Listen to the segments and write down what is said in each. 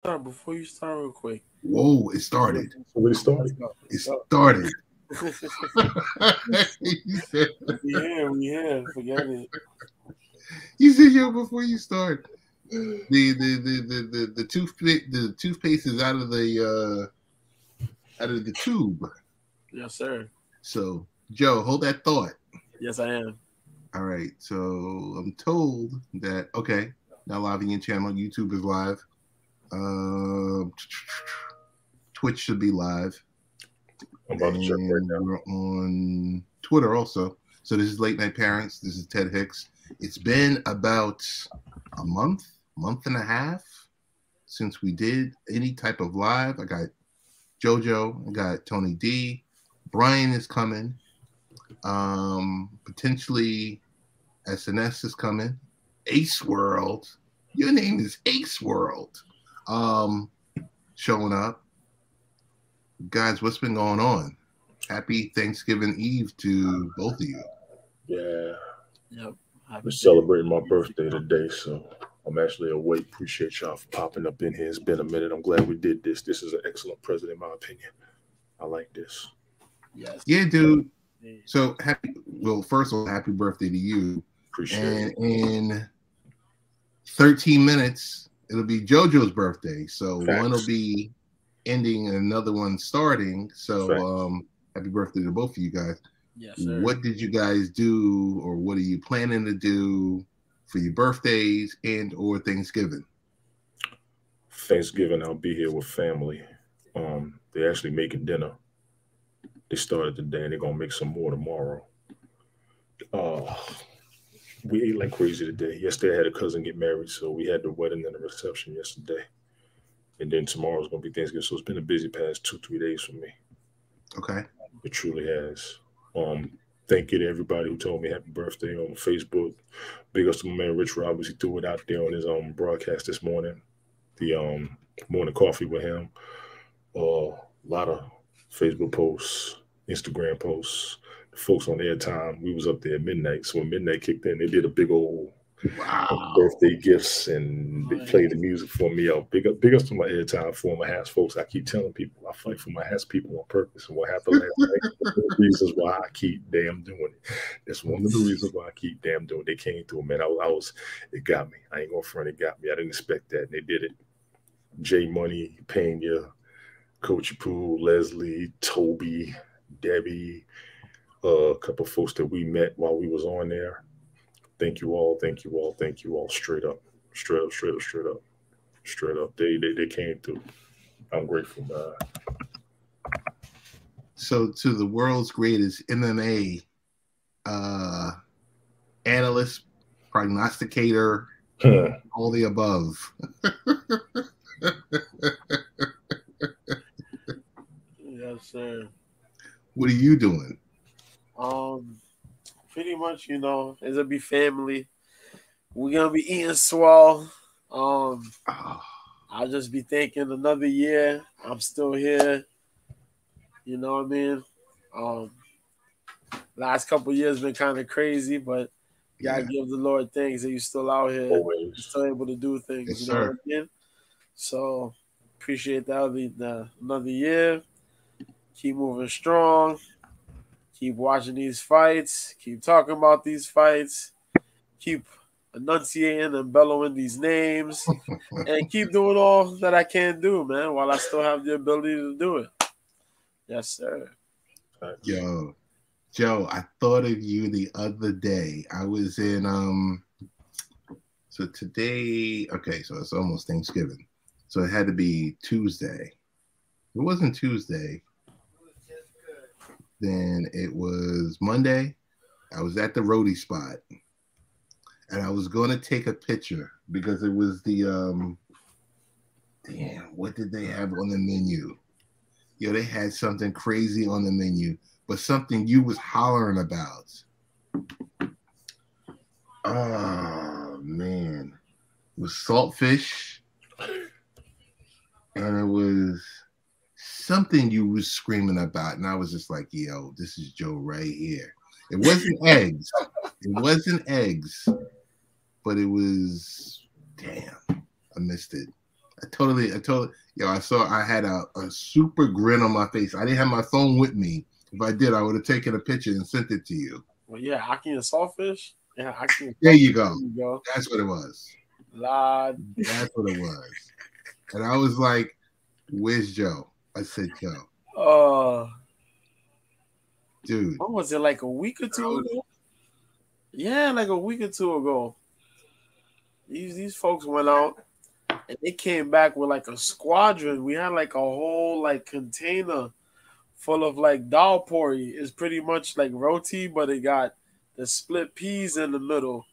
start before you start real quick. Whoa, it started. It started. It started. we here, we here. Forget it. You said yo before you start. The the the the the, the toothpaste the toothpaste is out of the uh out of the tube. Yes, sir. So Joe, hold that thought. Yes, I am. All right. So I'm told that okay, now live in your channel. YouTube is live. Um, Twitch should be live. I'm about to check right And now. We're on Twitter also. So this is Late Night Parents. This is Ted Hicks. It's been about a month, month and a half since we did any type of live. I got JoJo, I got Tony D, Brian is coming. Um, potentially SNS is coming. Ace World. Your name is Ace World. Um, showing up. Guys, what's been going on? Happy Thanksgiving Eve to both of you. Yeah, Yep. Happy we're celebrating my birthday today, so I'm actually awake. Appreciate y'all for popping up in here. It's been a minute. I'm glad we did this. This is an excellent present, in my opinion. I like this. Yes. Yeah, dude. So happy. Well, first of all, happy birthday to you. Appreciate And it. in 13 minutes, it'll be JoJo's birthday. So Facts. one will be ending and another one starting. So Facts. um, happy birthday to both of you guys. Yes, sir. What did you guys do, or what are you planning to do for your birthdays and or Thanksgiving? Thanksgiving, I'll be here with family. Um, they're actually making dinner. They started today, and they're gonna make some more tomorrow. Uh, we ate like crazy today. Yesterday, I had a cousin get married, so we had the wedding and the reception yesterday, and then tomorrow's gonna be Thanksgiving. So it's been a busy past two, three days for me. Okay. It truly has. Um, thank you to everybody who told me happy birthday on Facebook. Big ups to my man Rich Roberts. He threw it out there on his um broadcast this morning. The um morning coffee with him. Uh, a lot of Facebook posts, Instagram posts. Folks on airtime. We was up there at midnight. So when midnight kicked in, they did a big old Wow. birthday gifts and they played the music for me. Yo, big up, big ups to my airtime for my house folks. I keep telling people I fight for my house people on purpose. And what happened last night, the reasons why I keep damn doing it. That's one of the reasons why I keep damn doing it. They came through, man. I, was- I was, it got me. I ain't gonna front, it got me. I didn't expect that. And they did it. J Money, Pena, Coach Pooh, Leslie, Toby, Debbie, uh, a couple of folks that we met while we was on there. Thank you all, thank you all, thank you all. Straight up, straight up, straight up, straight up, straight up. They they, they came through. I'm grateful, man. So to the world's greatest MMA uh, analyst, prognosticator, all the above. Yes, sir. What are you doing? Um, pretty much, you know, it'll be family. We're gonna be eating swell. Um, Oh, I'll just be thinking another year. I'm still here. You know what I mean? Um, last couple years been kind of crazy, but you gotta yeah. give the Lord thanks that you're still out here, Always. still able to do things. Yes, you know sir. what I mean? So appreciate that. The, the another year. Keep moving strong. Keep watching these fights. Keep talking about these fights. Keep enunciating and bellowing these names. and keep doing all that I can do, man, while I still have the ability to do it. Yes, sir. Yo, Joe, I thought of you the other day. I was in um so today, okay, so it's almost Thanksgiving. So it had to be Tuesday. It wasn't Tuesday. Then it was Monday. I was at the roadie spot. And I was gonna take a picture because it was the um damn, what did they have on the menu? Yo, they had something crazy on the menu, but something you was hollering about. Oh man, it was saltfish, and it was something you was screaming about, and I was just like, "Yo, this is Joe right here." It wasn't eggs. It wasn't eggs, but it was. Damn, I missed it. I totally, I totally, yo, I saw I had a, a super grin on my face. I didn't have my phone with me. If I did, I would have taken a picture and sent it to you. Well, yeah, Ackee and Saltfish. Yeah, Ackee. There you go. There you go. That's what it was. Lord. That's what it was. And I was like, "Where's Joe?" I said, "Joe, Oh, uh, dude." what was it like a week or two ago? Yeah, like a week or two ago. These these folks went out and they came back with like a squadron. We had like a whole like container full of like dhal puri. It's pretty much like roti, but it got the split peas in the middle.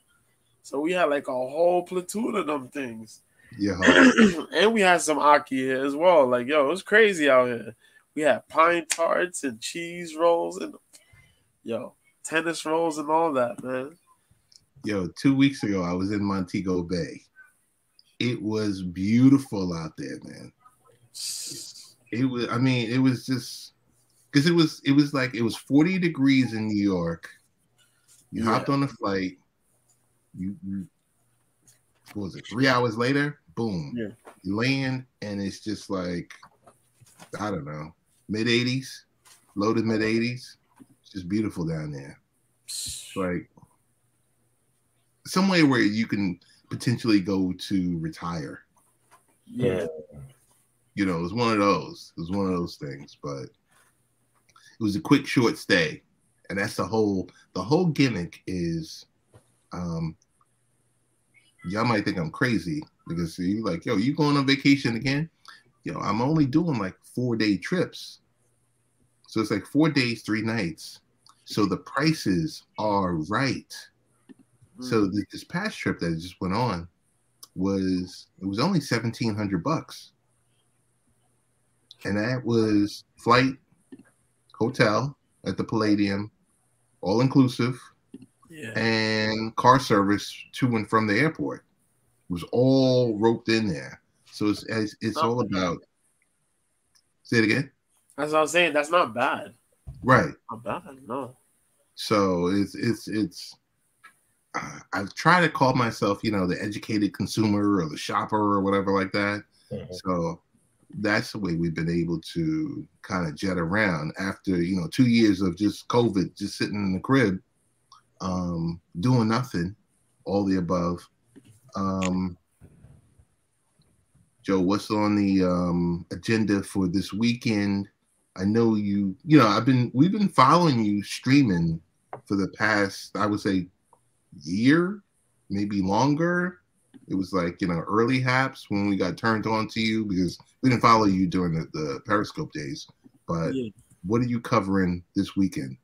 So we had like a whole platoon of them things. Yeah, and we had some ackee here as well. Like, yo, it was crazy out here. We had pine tarts and cheese rolls and yo, tennis rolls and all that, man. yo, two weeks ago I was in Montego Bay. It was beautiful out there, man. It was. I mean, it was just because it was. It was like it was forty degrees in New York. You Yeah. hopped on the flight. You, you what was it? Three hours later, boom. Yeah. You land, and it's just like I don't know, mid eighties, low to mid eighties. It's just beautiful down there. Like somewhere where you can potentially go to retire. Yeah. You know, it was one of those. It was one of those things, but it was a quick, short stay, and that's the whole. The whole gimmick is, um, y'all might think I'm crazy because you like, yo, you going on vacation again? Yo, I'm only doing like four day trips, so it's like four days, three nights. So the prices are right. So hmm. th- this past trip that I just went on was it was only seventeen hundred bucks, and that was flight, hotel at the Palladium, all inclusive, yeah. and car service to and from the airport. It was all roped in there. So it's it's, it's all about. Say it again. That's what I'm saying. That's not bad. Right. Not bad. No. So it's it's it's. Uh, I've tried to call myself, you know, the educated consumer or the shopper or whatever like that. Mhm. So that's the way we've been able to kind of jet around after you know two years of just COVID, just sitting in the crib, um, doing nothing, all the above. Um, Joe, what's on the um, agenda for this weekend? I know you, you know, I've been we've been following you streaming for the past, I would say, year, maybe longer. It was like you know early haps when we got turned on to you because we didn't follow you during the, the Periscope days. But Yeah. what are you covering this weekend?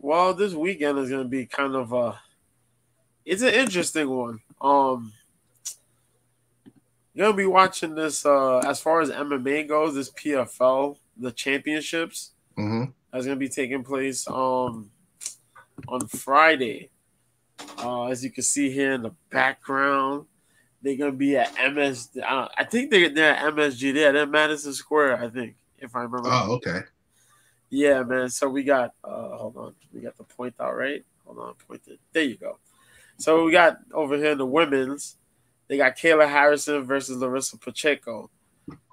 Well, this weekend is gonna be kind of a it's an interesting one. Um you're gonna be watching this uh as far as MMA goes, this PFL, the championships hmm that's gonna be taking place um on Friday. Uh as you can see here in the background, they're gonna be at MS uh, I think they they're at MSG, they're at Madison Square, I think, if I remember. Oh, okay. Yeah, man. So we got uh hold on. We got the point out right. Hold on, pointed. There you go. So we got over here the women's, they got Kayla Harrison versus Larissa Pacheco.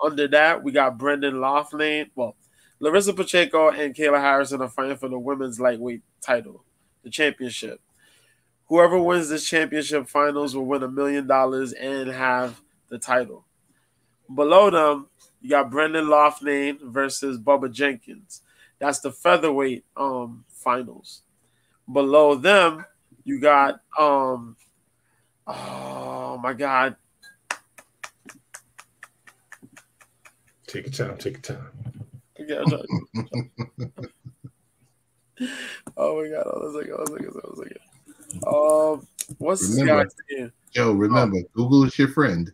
Under that, we got Brendan Loughnane. Well, Larissa Pacheco and Kayla Harrison are fighting for the women's lightweight title, the championship. Whoever wins this championship finals will win a million dollars and have the title. Below them, you got Brendan Loughnane versus Bubba Jenkins. That's the featherweight um finals. Below them, you got um oh my god. Take your time. Take your time. Yeah, oh my god, hold on a second, hold on a second, hold on a second. Um what's this Remember- guy's name? Joe, remember, Google is your friend.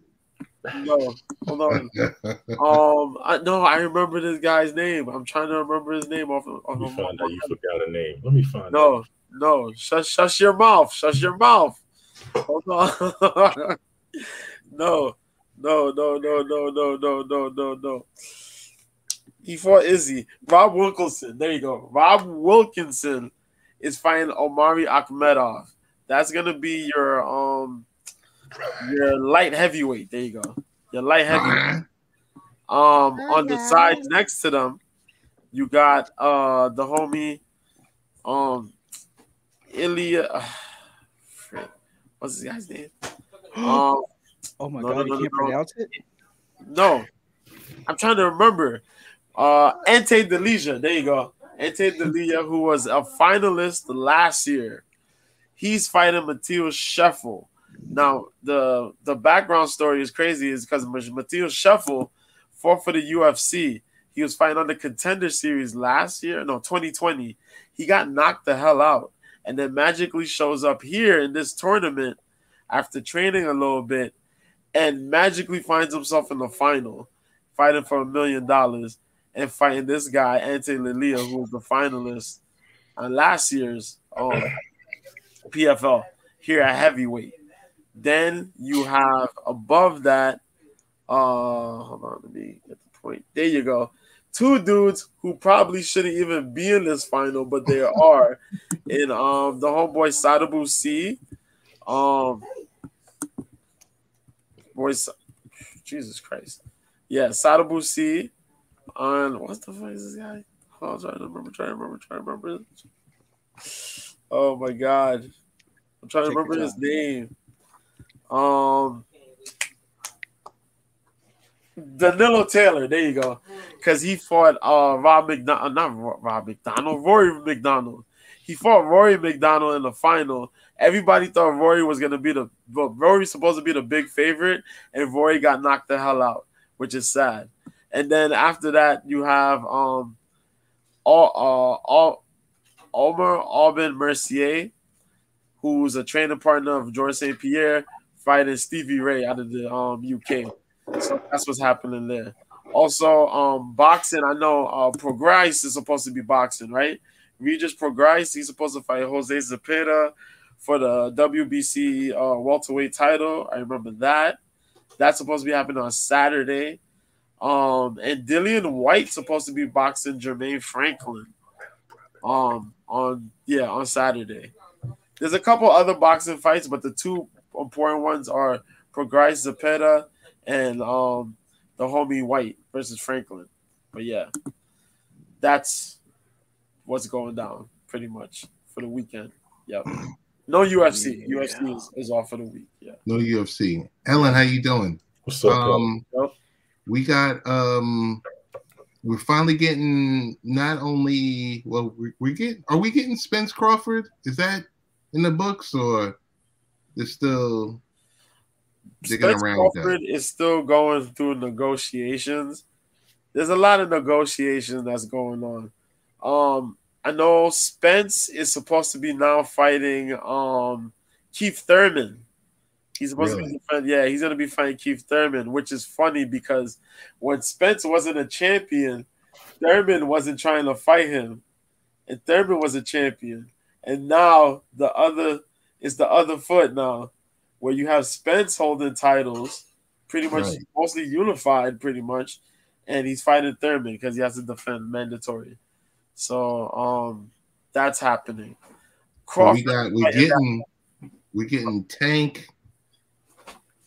No, hold on. Um I no, I remember this guy's name. I'm trying to remember his name off of, off Let me of find out you forgot a name. Let me find out. No, no, shut shut your mouth. Shut your mouth. Hold on. no, no, no, no, no, no, no, no, no, no. He fought Izzy. Rob Wilkinson. There you go. Rob Wilkinson is fighting Omari Akhmedov. That's gonna be your um your light heavyweight. There you go. your light heavy. Um, on the sides next to them, you got uh the homie, um, Ilya. Uh, what's this guy's name? Um, oh my no, god, no, you can't no, pronounce it. No, I'm trying to remember. Uh, Ante Delija. There you go. Ante Delija, who was a finalist last year. He's fighting Matheus Scheffel. Now, the the background story is crazy, is because Matheus Scheffel fought for the UFC. He was fighting on the contender series last year, no, 2020. He got knocked the hell out and then magically shows up here in this tournament after training a little bit and magically finds himself in the final, fighting for a million dollars and fighting this guy, Ante Delija, who was the finalist on last year's um, PFL here at heavyweight. Then you have above that, uh, hold on, let me get the point. There you go. Two dudes who probably shouldn't even be in this final, but they are. in um the homeboy Sadibou Sy, um, boys, Jesus Christ, yeah, Sadibou Sy on what the fuck is this guy? Oh, I'm trying to remember, trying to remember, trying to remember. Oh my god. I'm trying to remember his name. Um Danilo Taylor, there you go. Cause he fought uh Rob McDonald, not Rob McDonald, Rory MacDonald. He fought Rory MacDonald in the final. Everybody thought Rory was gonna be the but Rory's supposed to be the big favorite, and Rory got knocked the hell out, which is sad. And then after that, you have um all uh all Omar Aubin Mercier, who's a training partner of George St. Pierre, fighting Stevie Ray out of the um UK. So that's what's happening there. Also, um, boxing. I know uh, Prograis is supposed to be boxing, right? Regis Prograis. He's supposed to fight Jose Zepeda for the WBC uh, welterweight title. I remember that. That's supposed to be happening on Saturday. Um, and Dillian Whyte supposed to be boxing Jermaine Franklin. Um, on yeah, on Saturday. There's a couple other boxing fights, but the two important ones are Prograis Zepeda and um the homie Whyte versus Franklin. But yeah, that's what's going down pretty much for the weekend. Yep. No UFC. Yeah. UFC is, is off for the week. Yeah. No UFC. Ellen, how you doing? What's up? Um, yep. we got um we're finally getting not only well we, we get are we getting Spence Crawford? Is that in the books or they're still Spence Crawford is still going through negotiations. There's a lot of negotiations that's going on. Um, I know Spence is supposed to be now fighting um Keith Thurman. He's supposed really? to be yeah, he's gonna be fighting Keith Thurman, which is funny because when Spence wasn't a champion, Thurman wasn't trying to fight him, and Thurman was a champion, and now the other is the other foot now, where you have Spence holding titles, pretty much right. mostly unified, pretty much, and he's fighting Thurman because he has to defend mandatory. So um, that's happening. Crawford, well, we got we getting we getting Tank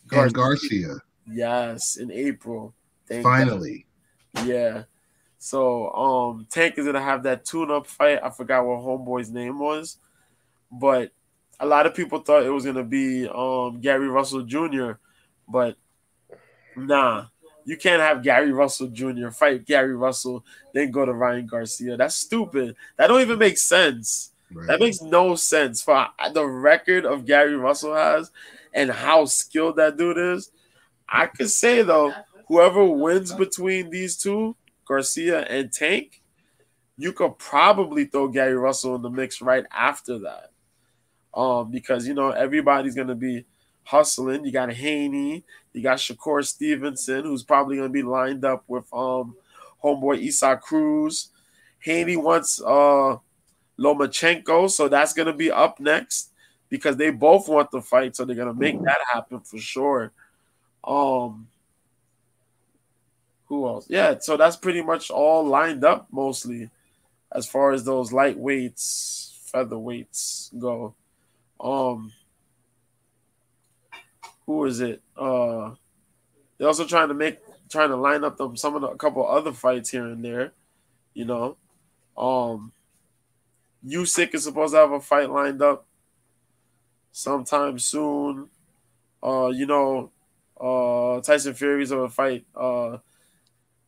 Garcia. and Garcia. Yes, in April. Thank Finally. God. Yeah. So um Tank is gonna have that tune-up fight. I forgot what homeboy's name was, but a lot of people thought it was gonna be um Gary Russell Jr., but nah, you can't have Gary Russell Jr. fight Gary Russell, then go to Ryan Garcia. That's stupid. That don't even make sense. Right. That makes no sense for the record of Gary Russell has and how skilled that dude is. I could say though, whoever wins between these two, Garcia and Tank, you could probably throw Gary Russell in the mix right after that. Um, because you know everybody's gonna be hustling. You got Haney, you got Shakur Stevenson, who's probably going to be lined up with um homeboy Isaac Cruz. Haney wants uh Lomachenko, so that's going to be up next because they both want the fight, so they're going to make that happen for sure. Um, who else? Yeah, so that's pretty much all lined up mostly as far as those lightweights, featherweights go. Um, who is it? Uh, They're also trying to make trying to line up them some of the a couple other fights here and there. You know, um, Usyk is supposed to have a fight lined up sometime soon. Uh, you know, uh, Tyson Fury's of a fight uh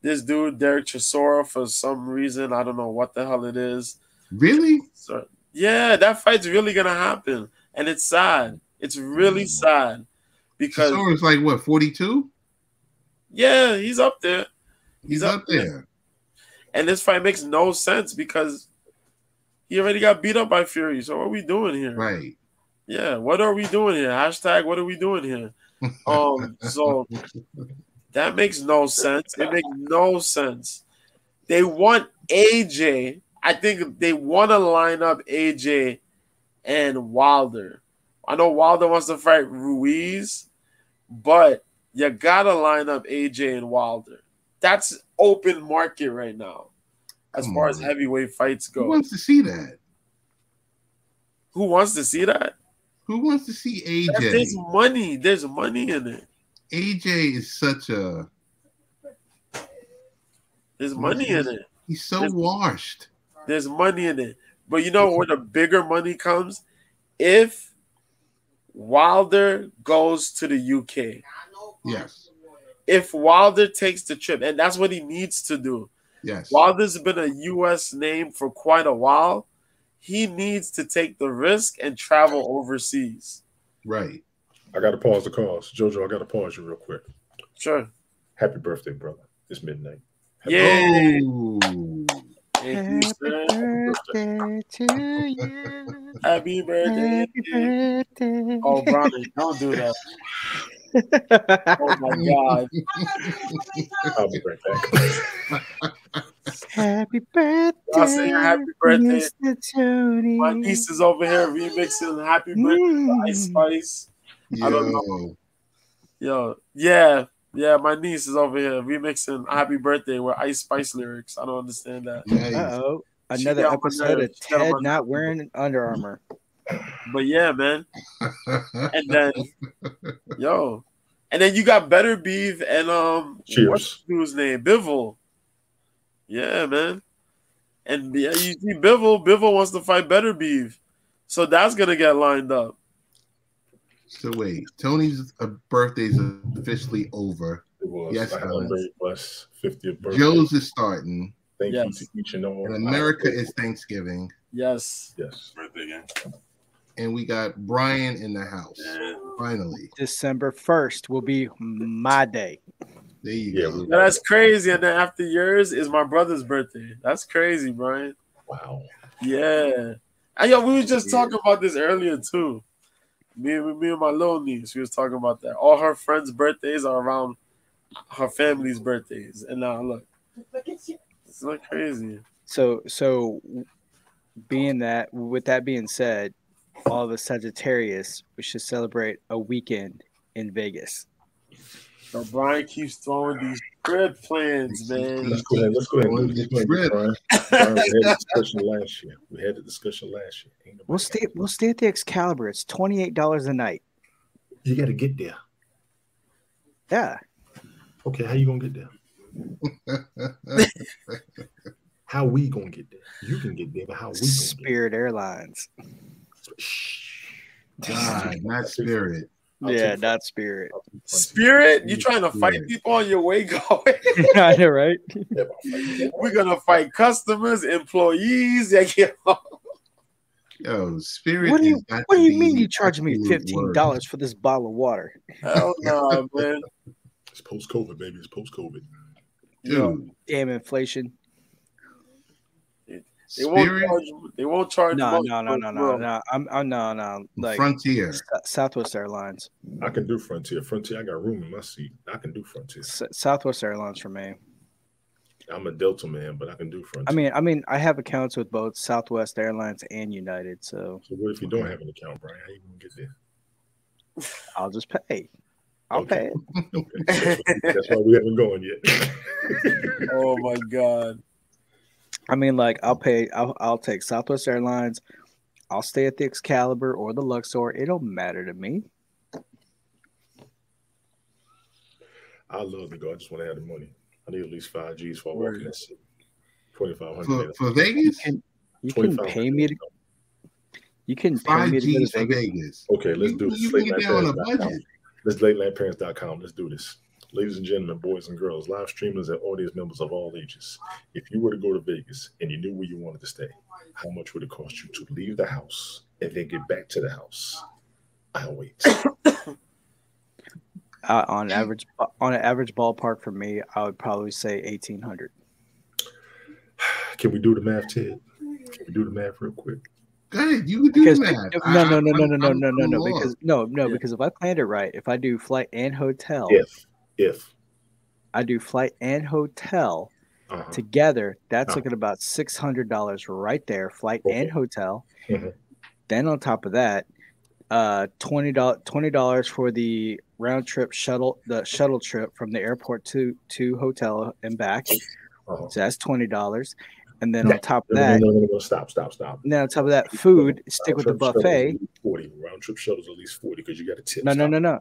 this dude Derek Chisora for some reason. I don't know what the hell it is. Really? So, yeah, that fight's really gonna happen, and it's sad. It's really sad because Chisora's like what, 42? yeah, he's up there, He's up there. and this fight makes no sense because he already got beat up by Fury. So what are we doing here? Right. Yeah, what are we doing here? Hashtag what are we doing here? Um, so that makes no sense. It makes no sense. They want AJ. I think they want to line up AJ and Wilder. I know Wilder wants to fight Ruiz, but you gotta line up AJ and Wilder. That's open market right now, as Come far as heavyweight fights go. Who wants to see that? Who wants to see that? Who wants to see AJ? There's money. There's money in it. AJ is such a There's money in it. he's so There's- washed. There's money in it. But you know where the bigger money comes? If Wilder goes to the UK. Yes. If Wilder takes the trip, and that's what he needs to do. Yes. Wilder's been a US name for quite a while. He needs to take the risk and travel overseas. Right. I got to pause the calls. Jojo, I got to pause you real quick. Sure. Happy birthday, brother. It's midnight. Happy Yeah. Oh. Thank birthday to you. Happy birthday. birthday. Oh, Brownie, don't do that. Oh my God. I'll be right. Happy birthday. Y'all saying happy birthday. Mr. Tony. My niece is over here remixing Happy Birthday to Ice Mm. Spice. I don't know. Yo, yeah, yeah, my niece is over here remixing Happy Birthday with Ice Spice lyrics. I don't understand that. Uh oh. Another got on my episode of nerves. She got on Ted not wearing Under Armour. But yeah, man. And then, yo, and then you got Beterbiev and um, Cheers. what's his name? Bivol. Yeah, man. And yeah, you see Bivol. Bivol wants to fight Beterbiev, so that's gonna get lined up. So wait, Tony's uh, birthday's officially over. It was. Yes, I had a Alex. very blessed 50th birthday. Joe's is starting, Thank Yes. you to each and all. and America is Thanksgiving, Yes. Yes. Birthday again. and we got Brian in the house. Yeah. Finally, December 1st will be my day. there you Yeah, go. Now, that's crazy. And then after yours is my brother's birthday. That's crazy, Brian. Wow. Yeah. And yo, we were just talking about this earlier too. Me and me and my little niece, we was talking about that. All her friends' birthdays are around her family's birthdays. And now look. look at It's not crazy. So, so being that, with that being said, all the Sagittarius, we should celebrate a weekend in Vegas. So Brian keeps throwing these crib plans, man. Let's go ahead. Let's go ahead. and do this one, Trip. Brian. Brian, We had a discussion last year. We had a discussion last year. We'll stay. We'll stay at the Excalibur. It's twenty eight dollars a night. You got to get there. Yeah, Okay, how you gonna get there? How we gonna get there? You can get there, but how we gonna Spirit Airlines. get there? Shh. God, not spirit. I'll yeah, not Spirit. Spirit, you trying to fight Spirit. people on your way going? I know, right? Yeah, but I'll fight. We're gonna fight customers, employees. Yeah, yeah. Yo, spirit. What do you is What do you mean you charging me fifteen dollars for this bottle of water? Hell no, man. It's post COVID, baby. It's post COVID. Dude, Damn inflation. They won't charge. They won't charge. No, much no, no, no, no, no. I'm, I'm no, no. Like frontier. S- Southwest Airlines. I can do Frontier. Frontier, I got room in my seat. I can do Frontier. S- Southwest Airlines for me. I'm a Delta man, but I can do Frontier. I mean, I mean, I have accounts with both Southwest Airlines and United, so so what if you don't have an account, Brian? How you gonna get there? I'll just pay. I'll Okay. pay it. Okay. That's, why, that's why we haven't gone yet. Oh my god. I mean, like, I'll pay. I'll, I'll take Southwest Airlines. I'll stay at the Excalibur or the Luxor. It don't matter to me. I love to go. I just want to have the money. I need at least five G's for Word. walking that shit. Twenty five For, for Vegas, can you can pay me to you can pay five me to go G's to for Vegas. Vegas. Okay, let's you, do this. You can get down on a LateNightParents.com. budget. Let's latenightparents.com. Let's do this. Ladies and gentlemen, boys and girls, live streamers and audience members of all ages. If you were to go to Vegas and you knew where you wanted to stay, how much would it cost you to leave the house and then get back to the house? I'll wait. Uh, on average, on an average ballpark for me, I would probably say eighteen hundred. Can we do the math, Ted? Can we do the math real quick? Go you can do Because that. no, no, no, no, no, no, I'm- no, no, I'm no. Because no, no, Yeah. because if I planned it right, if I do flight and hotel, If, if, I do flight and hotel uh-huh. together. That's Uh-huh. looking about six hundred dollars right there, flight Okay. and hotel. Mhm. Then on top of that, uh, twenty dollars twenty dollars for the round trip shuttle, the shuttle trip from the airport to to hotel and back. uh-huh. So that's twenty dollars, and then on top of that, no, no, no, stop, stop, stop. then on top of that, food. Stick with the Round trip shuttle is buffet. at least Forty round trip shuttles at least forty because you got a tip. No, no, no, no.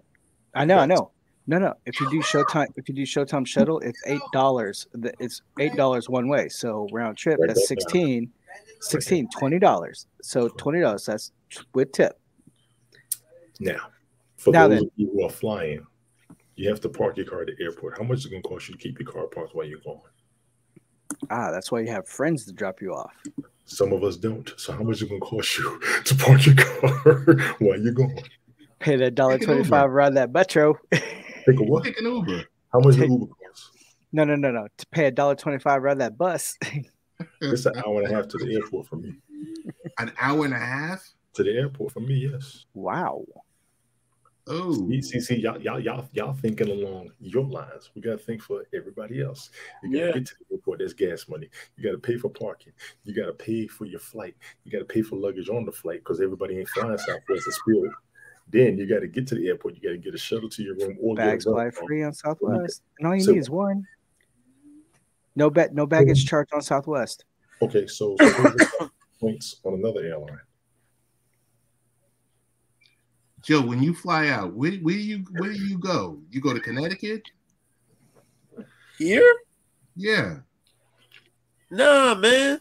I know, I know. No, no. If you do Showtime, if you do Showtime shuttle, it's eight dollars. It's eight dollars one way. So round trip, that's that 16 16 20 dollars. So twenty dollars. That's with tip. Now, for Now those then. of you who are flying, you have to park your car at the airport. How much is it going to cost you to keep your car parked while you're going? Ah, that's why you have friends to drop you off. Some of us don't. So how much is it going to cost you to park your car while you're going? Pay that dollar Take twenty five around that metro. Take a what? Take an Uber. How much does Take- Uber cost? no, no, no, no. To pay a dollar twenty five around that bus. It's an hour and a half to the airport for me. An hour and a half. To the airport for me, yes. wow. Oh, See, see, see, y'all, y'all, y'all, y'all thinking along your lines. We gotta think for everybody else. You gotta Yeah. get to the airport. There's gas money. You gotta pay for parking. You gotta pay for your flight. You gotta pay for luggage on the flight because everybody ain't flying Southwest. It's Spirit. Then you gotta get to the airport. You gotta get a shuttle to your room or Bags fly free on Southwest. And all you So- need is one. No bet no baggage mm-hmm. charge on Southwest. Okay, so, so points on another airline. Joe, when you fly out, where, where do you where do you go? You go to Connecticut? Here? Yeah. Nah, man.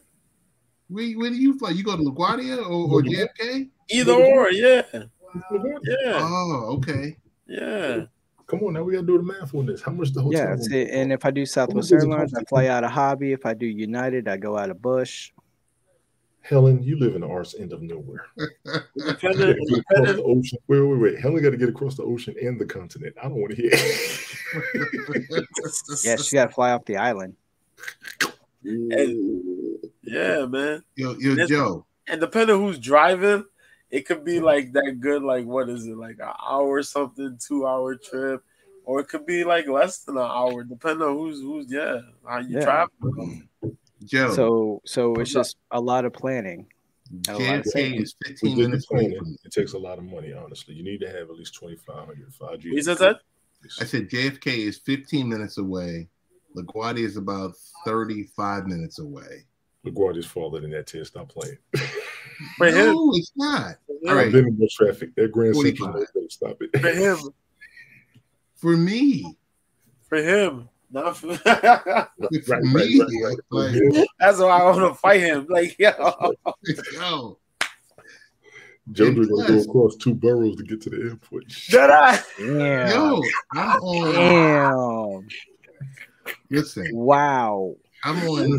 Where, where do you fly? You go to LaGuardia or, or mm-hmm. JFK? Either or, yeah. Yeah. Oh, okay. Yeah. Come on now, we gotta do the math on this. How much the hotel? Yeah, that's it. And if I do Southwest Airlines, I fly out of Hobby. If I do United, I go out of Bush. Helen, you live in the arse end of nowhere. Depending, Get across depending, the ocean. Wait, wait, wait. Helen got to get across the ocean and the continent. I don't want to hear. Yeah, she got to fly off the island. yeah, man. Yo, yo, This- Joe. And depending who's driving, it could be like that good, like what is it, like an hour or something, two hour trip, or it could be like less than an hour, depending on who's who's yeah, how you Yeah. travel. Joe. So, so it's just a lot of planning. a lot of JFK is 15 minutes away planning. from me. It takes a lot of money, honestly. You need to have at least 2,500, 5 G. He says that? I said JFK is 15 minutes away. LaGuardia is about 35 minutes away. LaGuardia's farther than that, Ted. Stop playing. For him, No, it's not. All I've right. been in more traffic. That Grand Central, 45. no, stop it. for him, For me. for him. Not for, For Right, me. right, right, right. Like, that's why I want to fight him. Like, yo, yo, Joe And gonna go across two boroughs to get to the airport. did I? Damn. yo, I'm on. Damn. Listen, Wow. I'm on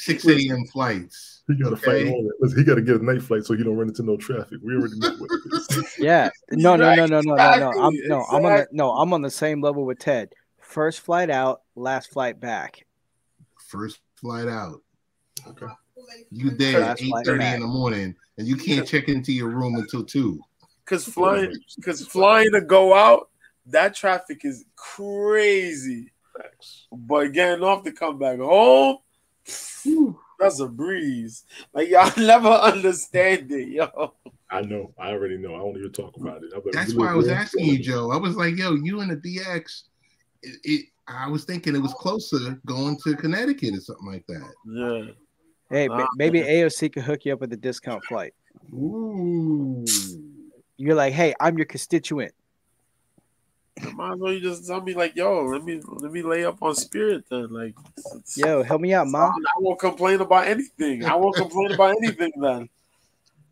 6 a.m. flights. He gotta fight all that. Listen, he gotta get a night flight so he don't run into no traffic. We already know what it is. Yeah. No, no, no, no, no, no, no. I'm no, I'm on the no, I'm on the same level with Ted. First flight out, last flight back. First flight out. Okay. You there at Last flight 8:30 in the morning, and you can't check into your room until two. Because flying, because flying to go out, that traffic is crazy. Facts. But getting off to come back home, that's a breeze. Like y'all never understand it, yo. I know. I already know. I don't even talk about it. Like, That's why I was where? asking you, Joe. I was like, yo, you and the DX. It, it, I was thinking it was closer going to Connecticut or something like that. Yeah. Hey, ma- maybe AOC could hook you up with a discount flight. Ooh. You're like, hey, I'm your constituent. Might as well you just tell me like, yo, let me let me lay up on Spirit then. Like, it's- Yo, help me out, mom. I won't complain about anything. I won't complain about anything then.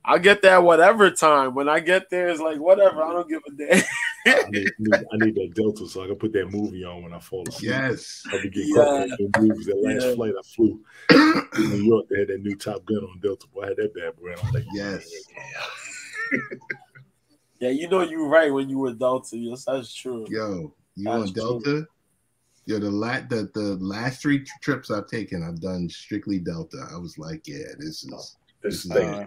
I'll get there whatever time. When I get there, it's like whatever. I don't give a damn. I need, need- I need that Delta so I can put that movie on when I fall asleep. Yes. I'll be getting Yeah. the movies. That last Yeah. flight I flew to New York, they had that new Top Gun on Delta. Boy, I had that bad boy. and I'm like, Yes. Yeah, you know you right when you were Delta. Yes, that's true. Yo, you That's on Delta? Yo, the la- the the last three trips I've taken, I've done strictly Delta. I was like, yeah, this is this is Uh, thing. Uh,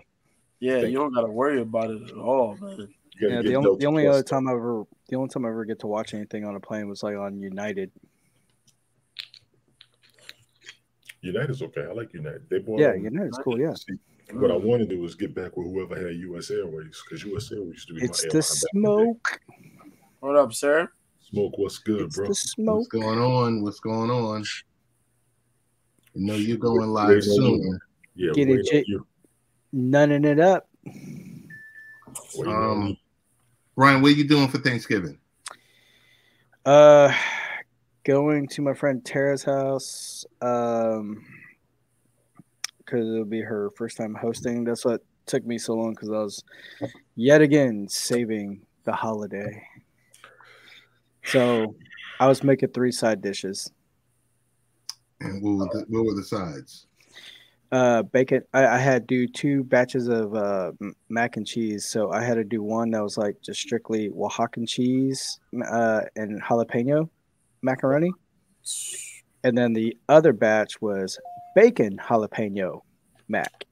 Yeah, Thank you don't gotta worry about it at all, man. Yeah, the only, the only other time I ever the only time I ever get to watch anything on a plane was like on United. United's okay. I like United. They bought Yeah, United's cool. Yeah, see, What I want to do is get back with whoever had U.S. Airways because U.S. Airways used to be it's my the airline back in the smoke. What up, sir? Smoke, what's good, It's bro? the what's going on? What's going on? You know you're going live Waiting on soon. you. Yeah, Get it, waiting on Jay. you. Nunning it up. Waiting on Um, you. Brian, what are you doing for Thanksgiving? Uh, going to my friend Tara's house. Um, because it'll be her first time hosting. That's what took me so long because I was yet again saving the holiday. So I was making three side dishes. And what were the, what were the sides? Uh, bacon. I, I had to do two batches of uh, mac and cheese. So I had to do one that was like just strictly Oaxacan cheese uh, and jalapeno macaroni, and then the other batch was bacon jalapeno mac.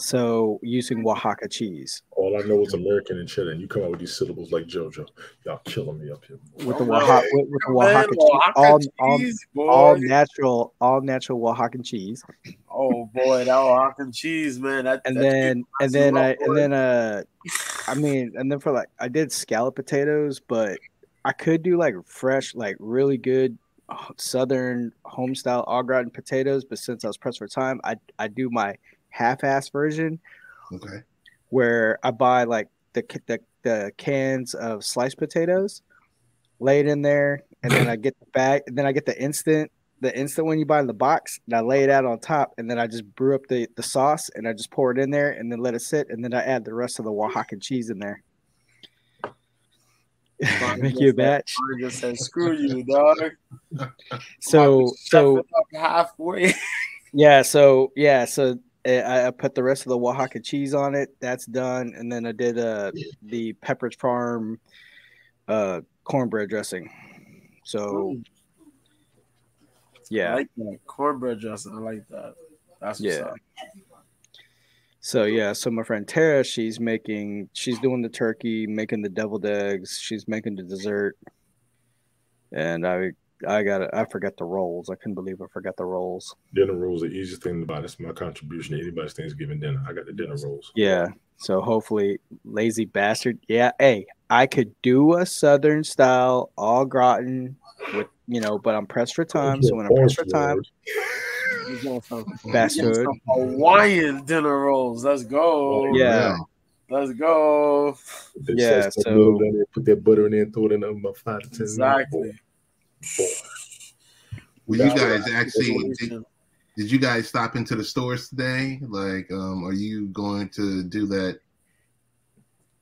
So using Oaxaca cheese All I know is American and cheddar, and you come out with these syllables like JoJo. Y'all killing me up here. with the Oh, Oaxaca with, with the Man, Oaxaca cheese, all, all, cheese, all boy. natural, all natural Oaxacan cheese. Oh boy, that Oaxacan cheese, man. That and that then and then up, I and then uh I mean and then for like I did scallop potatoes, but I could do like fresh, like really good southern home style au gratin potatoes, but since I was pressed for time, I I do my half ass version Okay. where I buy like the the, the cans of sliced potatoes, lay it in there, and then I get the bag, and then I get the instant the instant one you buy in the box, and I lay it out on top, and then I just brew up the the sauce, and I just pour it in there, and then let it sit, and then I add the rest of the Oaxacan cheese in there. Make you a batch. I just said, "Screw you, dog." So so halfway. Yeah, so yeah, so uh, I, I put the rest of the Oaxaca cheese on it. That's done, and then I did uh the Pepperidge Farm uh cornbread dressing. So I yeah, like that cornbread dressing. I like that. That's Yeah. up. So yeah, so my friend Tara, she's making, she's doing the turkey, making the deviled eggs, she's making the dessert, and I I got it. I forgot the rolls. I couldn't believe I forgot the rolls. Dinner rolls are the easiest thing to buy. That's my contribution to anybody's Thanksgiving dinner. I got the dinner rolls. Yeah. So hopefully, lazy bastard. Yeah. Hey, I could do a Southern style au gratin with, you know, but I'm pressed for time. So when I'm pressed for time, We got some, fast we food. some Hawaiian dinner rolls. Let's go. Yeah. Let's go. They Yeah, said, so- "Put there, put that butter in there, and throw it in there about five to ten minutes." Exactly. Were you guys actually did, did you guys stop into the stores today? Like, um, are you going to do that?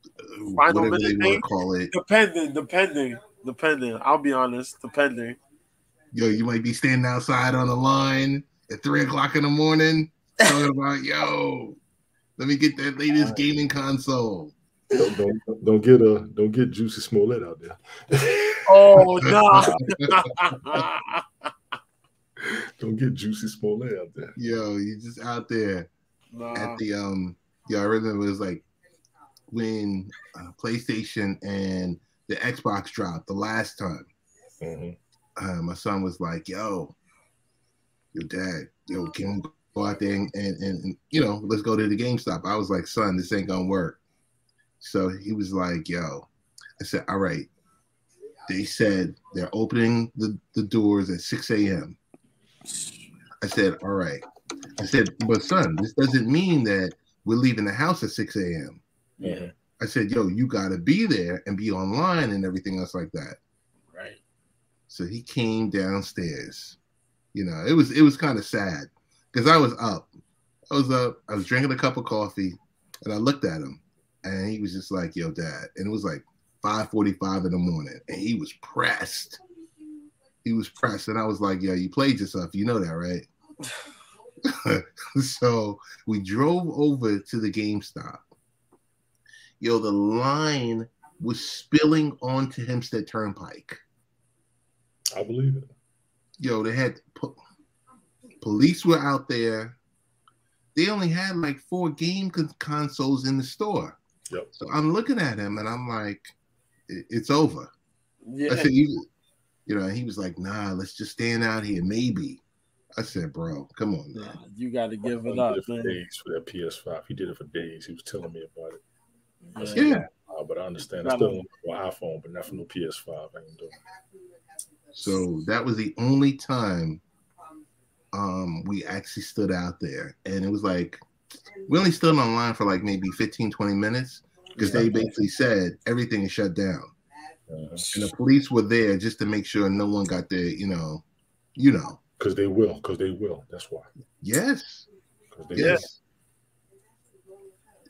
uh, Final Whatever they want to call it. Depending, depending, depending. I'll be honest. Depending. Yo, you might be standing outside on the line at three o'clock in the morning talking about, yo, let me get that latest gaming console. Don't, don't, don't get a don't get Jussie Smollett out there. Oh no. don't get Jussie Smollett out there. Yo, you just out there nah. at the um. Yeah, I remember it was like when uh, PlayStation and the Xbox dropped the last time. Mhm. uh, my son was like, "Yo, your dad, yo, can we go out there and, and, and you know, let's go to the GameStop?" I was like, "Son, this ain't gonna work." So he was like, "Yo," I said, "All right." They said they're opening the, the doors at 6 a.m. I said, "All right." I said, "But son, this doesn't mean that we're leaving the house at 6 a.m." Mhm. I said, "Yo, you got to be there and be online and everything else like that." Right. So he came downstairs. You know, it was it was kind of sad because I was up. I was up. I was drinking a cup of coffee, and I looked at him, and he was just like, "Yo, Dad," and it was like 5:45 in the morning, and he was pressed. He was pressed, and I was like, "Yo, you played yourself. You know that, right?" so we drove over to the GameStop. Yo, the line was spilling onto Hempstead Turnpike. I believe it. Yo, they had po- police were out there. They only had like four game con- consoles in the store. Yep. So I'm looking at him and I'm like, it's over. Yeah. I said, you, you know, he was like, nah, let's just stand out here, maybe. I said, bro, come on, Yeah, man. you got to give He it did up, it for man. days for that PS5. He did it for days. He was telling me about it. I Yeah. said, Yeah. "Wow," but I understand. I Not still only- want an iPhone, but not for no PS5. I ain't doing it. So that was the only time um we actually stood out there. And it was like we only stood online for like maybe 15, 20 minutes because they basically said everything is shut down. Uh-huh. And the police were there just to make sure no one got there, you know, you know. Because they will. Because they will. That's why. Yes. Yes.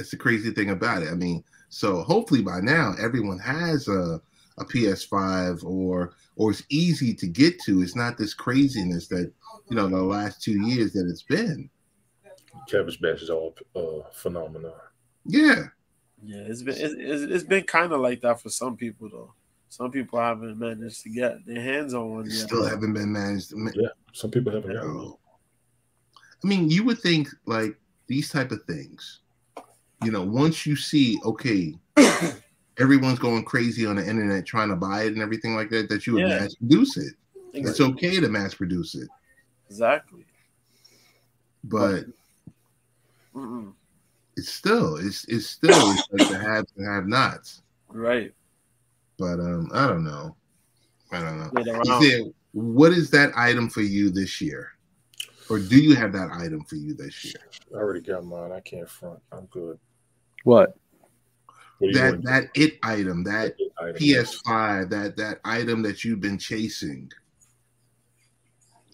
It's the crazy thing about it. I mean, so hopefully by now everyone has a, a PS5 or or it's easy to get to. It's not this craziness that you know the last two years that it's been. will. Cabbage Patch is all uh, phenomenon. Yeah. Yeah, it's been it's, it's, it's been kind of like that for some people though. Some people haven't managed to get their hands on one yet. Still haven't been managed. to ma- Yeah. Some people haven't gotten it. No. I mean, you would think like these type of things, you know, once you see, okay, everyone's going crazy on the internet trying to buy it and everything like that, that you would Yeah. mass produce it. It's okay to mass produce it. exactly. But Mm-mm. it's still, it's it's still it's like the haves and have nots. Right. But um, I don't know. I don't know. Wait Is around. there, what is that item for you this year? Or do you have that item for you this year? I already got mine. I can't front. I'm good. What? What do you That want? that it item, that Item. PS5, that that item that you've been chasing,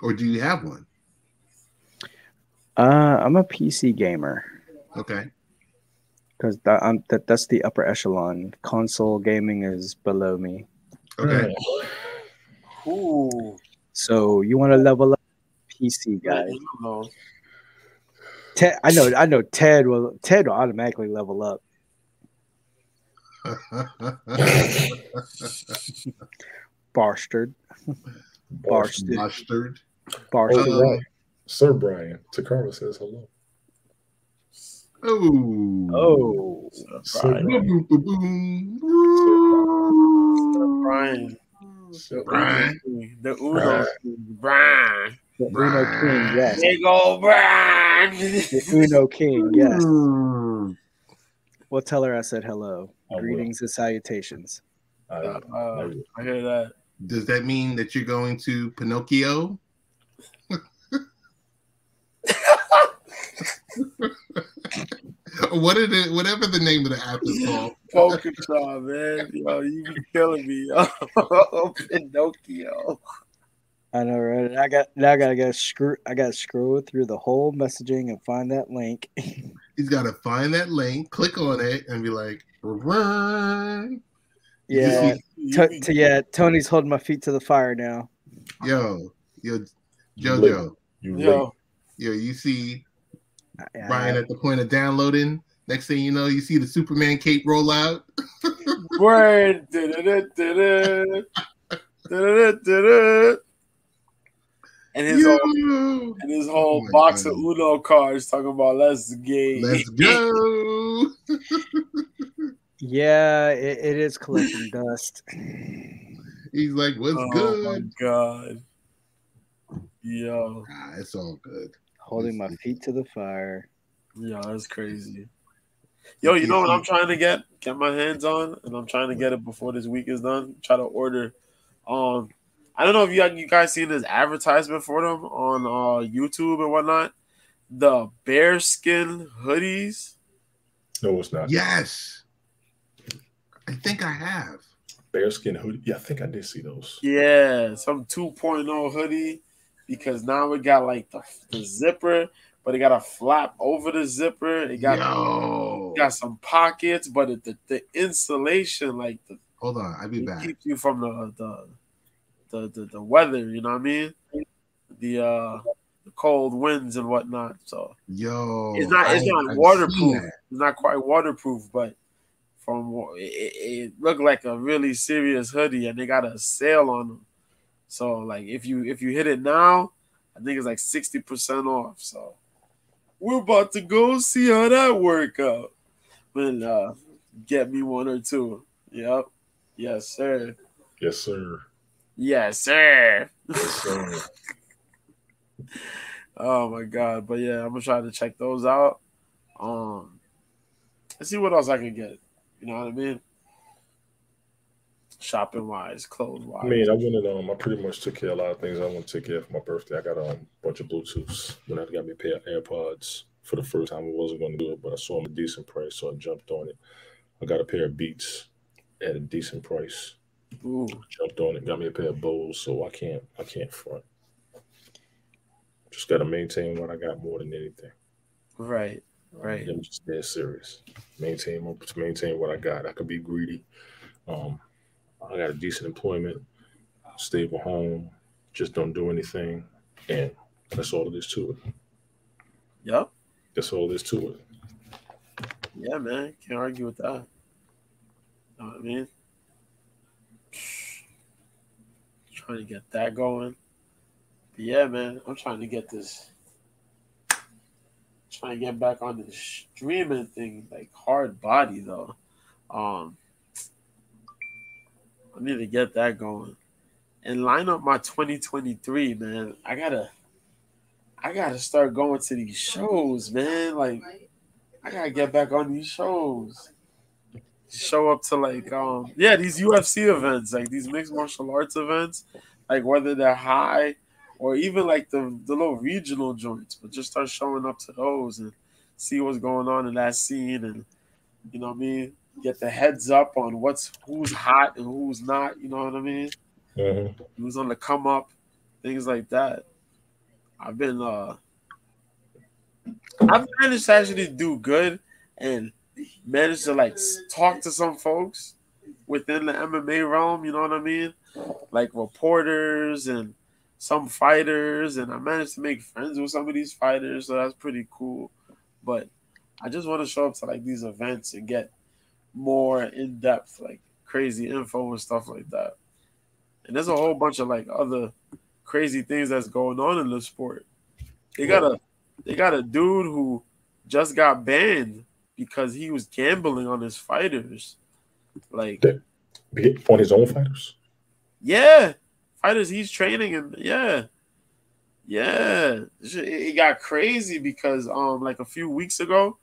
or do you have one? Uh, I'm a PC gamer Okay, because that, I'm, that that's the upper echelon. Console gaming is below me. okay. Ooh. So you want to level up, PC Yeah, guy. Ted, I know, I know. Ted will. Ted will automatically level up. Bastard, Boston. Bastard, Mustard. bastard. Oh, right. Sir Brian. Takara says hello. Oh. Oh, Sir Brian. Boom, Brian. boom, boom. Brian. Sir Brian. The Uno. King. Brian. the Uno King, yes. Big old Brian. The Uno King, yes. Mm. We'll tell her I said hello. I will. Greetings and salutations. I, Uh, I hear that. Does that mean that you're going to Pinocchio? what is it? Whatever the name of the app is called. Pokemon, man. Yo, you be killing me, yo. Pinocchio. I know, right? I got now. I gotta go screw. I gotta scroll through the whole messaging and find that link. He's got to find that link, click on it, and be like, "Run." yeah, You to, to- yeah. Tony's holding my feet to the fire now. Yo, yo, You late. JoJo, You. Yo, yo, you see I- I- Brian at the point of downloading. Next thing you know, you see the Superman cape roll out. word. And his Yo, whole and his whole Oh box God. of Uno cards talking about let's game. let's go. yeah, it, it is collecting dust. He's like, "What's Oh good?" my god. Yo, Ah, it's all good. Holding my feet to the fire. Yeah, that's crazy. Yo, you know what I'm trying to get get my hands on, and I'm trying to get it before this week is done. Try to order. Um, I don't know if you you guys seen this advertisement for them on uh YouTube and whatnot. The bearskin hoodies. No, it's not. Yes, I think I have. Bearskin hoodie. Yeah, I think I did see those. Yeah, some 2.0 hoodie because now we got like the, the zipper, but it got a flap over the zipper. It got Yo. got some pockets, but it, the the insulation like the Hold on, I'll be it back. keeps you from the the, the the the weather. You know what I mean? The uh the cold winds and whatnot. So Yo. It's not- it's I- not I've waterproof. it's not quite waterproof, but from it, it, it looked like a really serious hoodie, and they got a sale on them. So like if you if you hit it now, I think it's like sixty percent off. So we're about to go see how that work out. And uh, get me one or two. Yep. Yes, sir. Yes, sir. Yes, sir. Yes, sir. Oh my god! But yeah, I'm gonna try to check those out. Um, and see what else I can get. You know what I mean? Shopping wise, clothes wise. I mean, I went and um, I pretty much took care of a lot of things I want to take care of for my birthday. I got um, a bunch of Bluetooths. When I got me a pair of AirPods for the first time, I wasn't going to do it, but I saw them a decent price, so I jumped on it. I got a pair of Beats at a decent price. Ooh, Jumped on it, got me a pair of Bose, so I can't, I can't front. Just got to maintain what I got more than anything. right, right. I'm just dead serious. Maintain, maintain what I got. I could be greedy. Um, I got a decent employment, stable home, just don't do anything, and that's all it is to it. Yep. That's all there is to it. Yeah, man. Can't argue with that. Know what I mean? Trying to get that going. But yeah, man. I'm trying to get this. Trying to get back on this streaming thing, like hard body though. Um, I need to get that going and line up my 2023, man. I gotta, I gotta start going to these shows, man. Like, I gotta get back on these shows. Show up to like, um, yeah, these UFC events, like these mixed martial arts events, like whether they're high or even like the the little regional joints, but just start showing up to those and see what's going on in that scene, and you know what I mean. Get the heads up on what's who's hot and who's not. You know what I mean Mhm. who's on the come up, things like that. I've been uh I've managed to actually do good and managed to like talk to some folks within the MMA realm, you know what I mean? Like reporters and some fighters, and I managed to make friends with some of these fighters, so that's pretty cool. But I just want to show up to like these events and get more in depth, like crazy info and stuff like that. And there's a whole bunch of like other crazy things that's going on in the sport. They got a they got a dude who just got banned because he was gambling on his fighters. Like, On his own fighters. yeah, fighters he's training and yeah. Yeah. It got crazy because um like a few weeks ago,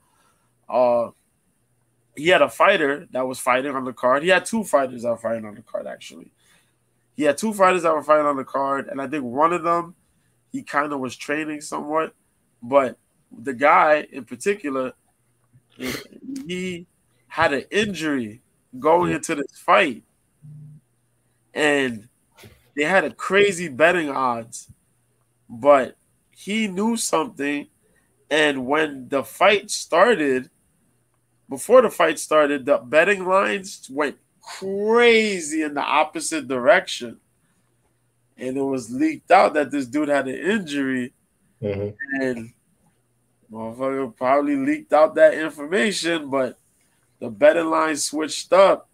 uh he had a fighter that was fighting on the card. He had two fighters that were fighting on the card actually. He had two fighters that were fighting on the card, and I think one of them he kind of was training somewhat, but the guy in particular, he had an injury going into this fight, and they had a crazy betting odds, but he knew something, and when the fight started, before the fight started, the betting lines went crazy in the opposite direction. And it was leaked out that this dude had an injury, Mhm. and motherfucker probably leaked out that information, but the betting line switched up.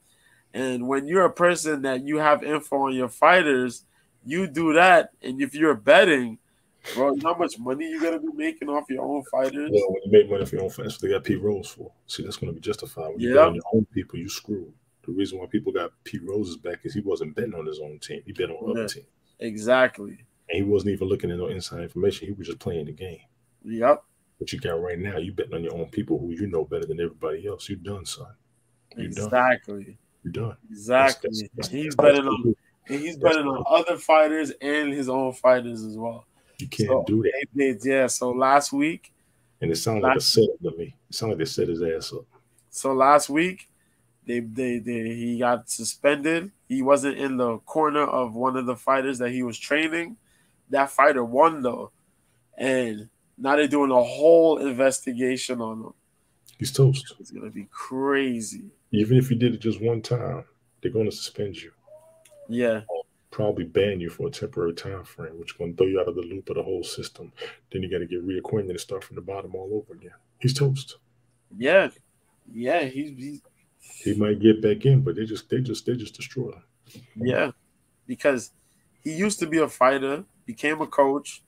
And when you're a person that you have info on your fighters, you do that. And if you're betting, bro, you know how much money you're gonna be making off your own fighters? Well, when you make money for your own fighters, they got Pete Rose for. See, that's going to be justified. When you Yeah. bet on your own people, you screw. The reason why people got Pete Rose's back is he wasn't betting on his own team. He bet on Yeah. other teams. Exactly. And he wasn't even looking at no inside information. He was just playing the game. Yep. What you got right now, you betting on your own people who you know better than everybody else. You done, son. You done. Exactly. You done. Exactly. That's- that's- he's betting on he's betting on other fighters and his own fighters as well. You can't So- do that. They yeah. So last week, And it sounded like a setup to me. It sounds like they set his ass up. so last week, They, they, they, he got suspended. He wasn't in the corner of one of the fighters that he was training. That fighter won though, and now they're doing a whole investigation on him. He's toast. It's gonna be crazy. Even if you did it just one time, they're going to suspend you. Yeah, Probably ban you for a temporary time frame, which is going to throw you out of the loop of the whole system. Then you got to get reacquainted and start from the bottom all over again. He's toast. yeah, yeah. He's, he's He might get back in, but they just they just they just destroy him. Yeah, because he used to be a fighter, became a coach,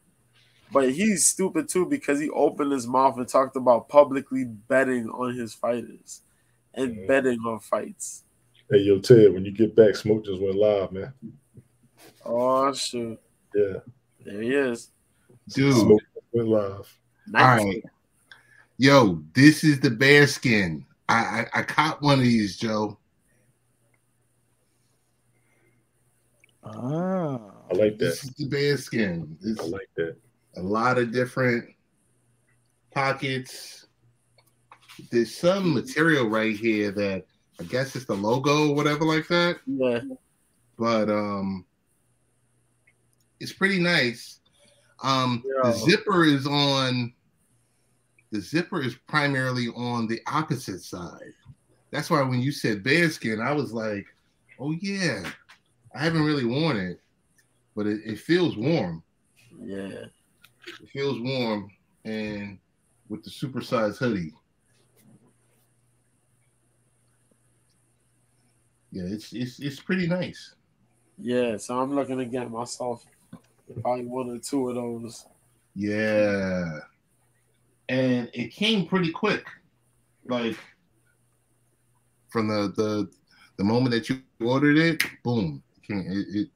but he's stupid too because he opened his mouth and talked about publicly betting on his fighters and Mhm. betting on fights. Hey, yo, Ted, when you get back, Smoke just went live, man. Oh shoot, Yeah, there he is. Dude. Smoke just went live. All Nice. right. Yo, this is the bear skin. I, I I caught one of these, Joe. Ah. I like that. This is the bear skin. It's I like that. A lot of different pockets. There's some material right here that I guess it's the logo or whatever like that. Yeah, But um it's pretty nice. Um the zipper is on the zipper is primarily on the opposite side. That's why when you said bearskin, I was like, oh yeah. I haven't really worn it, but it, it feels warm. yeah, It feels warm and with the supersized hoodie. Yeah, it's it's it's pretty nice. yeah. So I'm looking to get myself probably one or two of those. Yeah. And it came pretty quick. Like from the the the moment that you ordered it, boom. It, it, it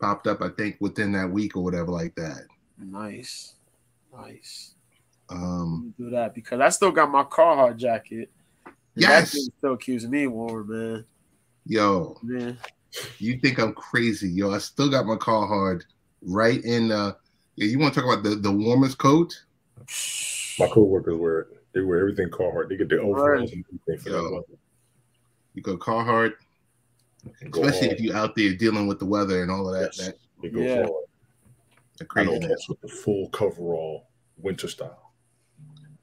popped up, I think, within that week or whatever like that. Nice, nice. Um Do that because I still got my Carhartt jacket. And Yes. that thing still keeps me warm, man. yo, Man, you think I'm crazy, yo. I still got my Carhartt right in uh yeah, you want to talk about the, the warmest coat? My coworkers wear it. They wear everything Carhartt. They get their overalls and everything for Yo. You go Carhartt, And go especially if you're out there dealing with the weather and all of that. Yes. That They go Yeah. hard. The I know craziness. cats with the full coverall winter style.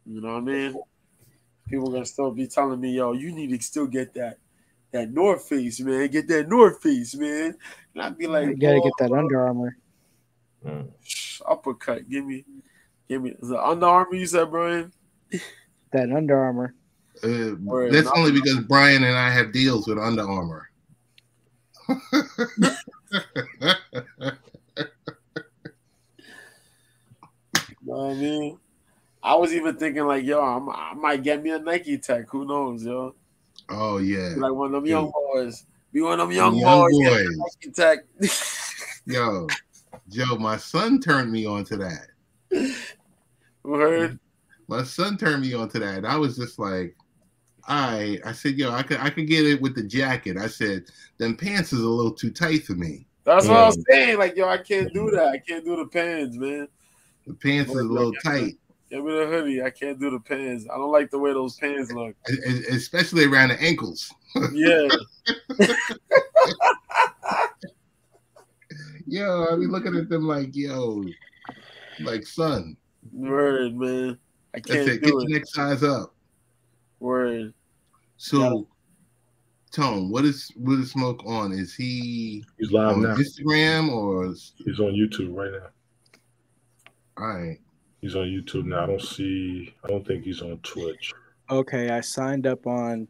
you know what I mean? People gonna still be telling me, yo, you need to still get that that North Face, man. Get that North Face, man. And I'd be like, you gotta get "Oh, that Under Armour. Mm. shh, uppercut. Give me, give me the Under Armour. You said, Brian. That Under Armour. Uh, Word. that's only because Brian and I have deals with Under Armour. You know what I mean? I was even thinking like, yo, I'm, I might get me a Nike Tech. Who knows, yo? oh yeah, like one of them Dude. young boys. Be one of them young, Young boys. get boys. the Nike Tech. yo, Joe, my son turned me on to that. Who heard? My son turned me on to that. I was just like, I, I said, yo, I could, I could get it with the jacket. I said, them pants is a little too tight for me. That's what I was saying. Like, yo, I can't do that. I can't do the pants, man. The pants is a little tight, Give me the hoodie. I can't do the pants. I don't like the way those pants look. especially around the ankles. Yeah. Yo, I be looking at them like, yo, like son, Word, man. I I can't said, get do your it. next size up. Word. So, Tone, what is what is Smoke on? Is he He's live on now. Instagram or? He's on YouTube right now. All right, He's on YouTube now. I don't see. I don't think he's on Twitch. Okay, I signed up on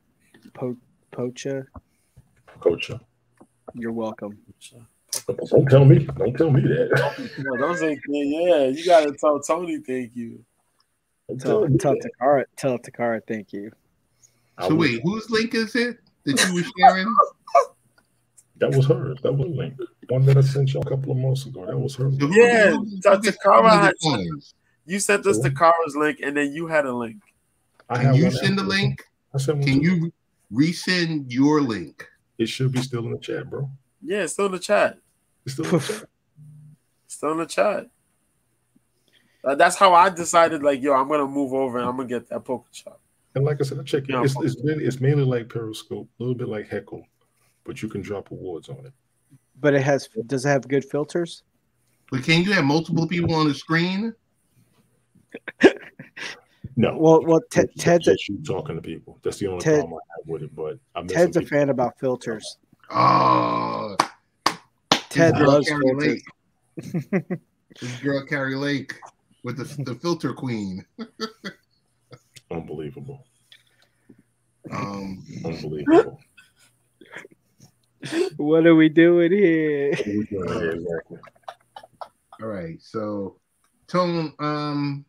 po- Pocha. Coach, You're welcome. don't tell me. Don't tell me that. No, don't say yeah. You gotta tell Tony thank you. Don't Tell, me tell. Takara, tell Takara, thank you. So wait, whose link is it that you were sharing? that was hers. That was Link. One that I sent you a couple of months ago. That was her. Yeah, who- who Dr. Kara the had- coins? You sent us the Kara's link, and then you had a link. I Can you send the link? I sent one. Can too. you resend your link? It should be still in the chat, bro. Yeah, it's still in the chat. It's still in the chat. Still in the chat. Uh, that's how I decided. Like, yo, I'm gonna move over and I'm gonna get that poker chop. And like I said, I check it. Yeah. It's, it's, mainly, it's mainly like Periscope, a little bit like Heckle, but you can drop awards on it. But it has does it have good filters? But can you have multiple people on the screen? No, Well, well, Ted, It's Ted's a, just you talking to people. That's the only Ted- problem I have with it. But I met Ted's a fan about filters. Oh, Ted loves Carrie filters. Lake. this girl Kari Lake with the, the filter queen. Unbelievable, Um, unbelievable. What are we doing here? We doing here exactly? all right, so Tone, um,